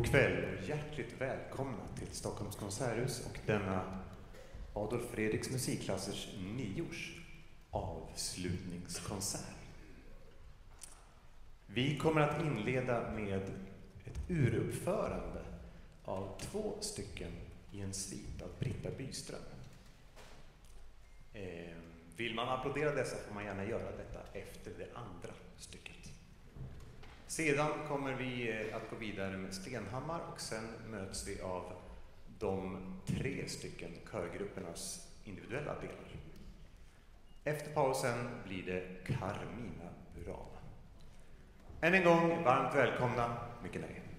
God kväll och hjärtligt välkomna till Stockholms konserthus och denna Adolf Fredriks musikklassers niors avslutningskonsert. Vi kommer att inleda med ett uruppförande av två stycken i en svit av Britta Byström. Eh, vill man applådera dessa får man gärna göra detta efter det andra stycket. Sedan kommer vi eh, att gå vidare med Stenhammar och sen möts vi av de tre stycken körgruppernas individuella delar. Efter pausen blir det Carmina Burana. Än en gång varmt välkomna, mycket nöje.